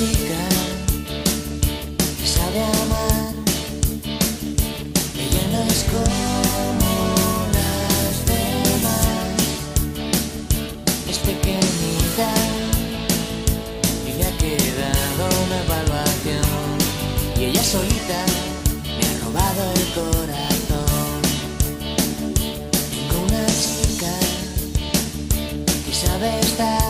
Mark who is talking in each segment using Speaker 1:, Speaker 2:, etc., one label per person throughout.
Speaker 1: chica que sabe amar, ella no es como las demás, es pequeñita y le ha quedado una evaluación y ella solita me ha robado el corazón. Tengo una chica que sabe estar.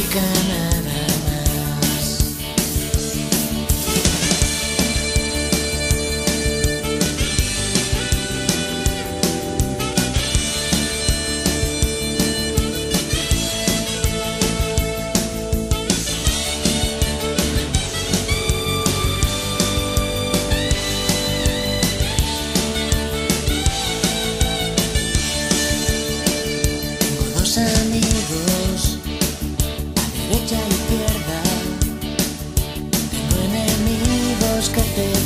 Speaker 1: she gonna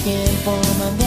Speaker 1: looking for my